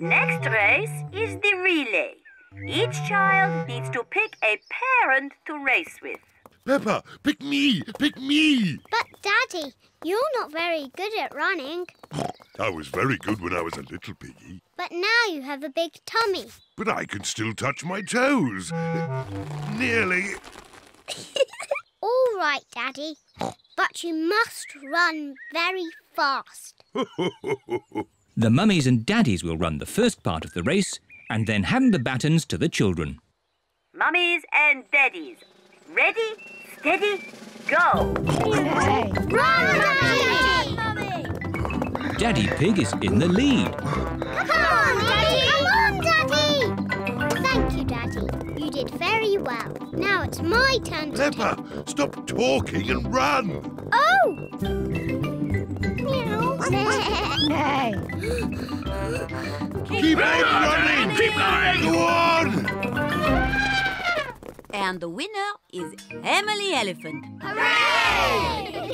The next race is the relay. Each child needs to pick a parent to race with. Peppa, pick me! Pick me! But, Daddy, you're not very good at running. I was very good when I was a little piggy. But now you have a big tummy. But I can still touch my toes. Nearly. All right, Daddy. But you must run very fast. The mummies and daddies will run the first part of the race and then hand the batons to the children. Mummies and daddies, ready, steady, go! Run, Daddy! Daddy Pig is in the lead. Come on, Daddy! Come on, Daddy! Thank you, Daddy. You did very well. Now it's my turn to Peppa, stop talking and run! Oh! Keep on running! Keep going! Go on! And the winner is Emily Elephant. Hooray!